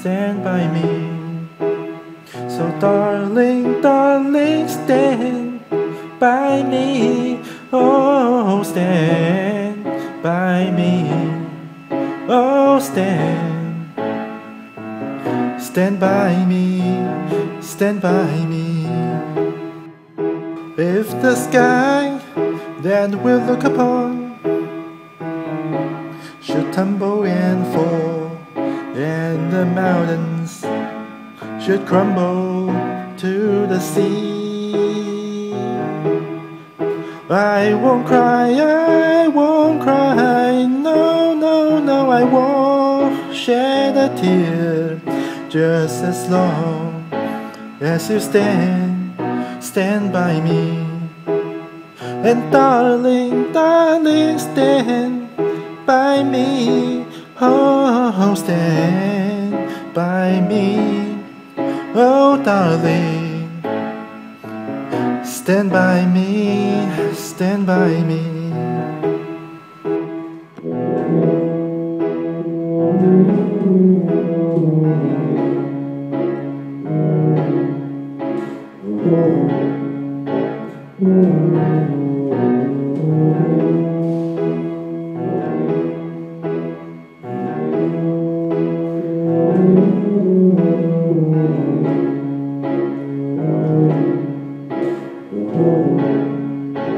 stand by me. So, darling, darling, stand by me. Oh, stand by me. Oh, stand. Stand by me. Stand by me. If the sky that we'll look upon should tumble and fall, and the mountains should crumble to the sea. I won't cry, I won't cry, no, no, no, I won't shed a tear, just as long as you stand, stand by me. And darling, darling, stand by me. Oh, stand by me, oh darling. Stand by me, stand by me. Mm -hmm.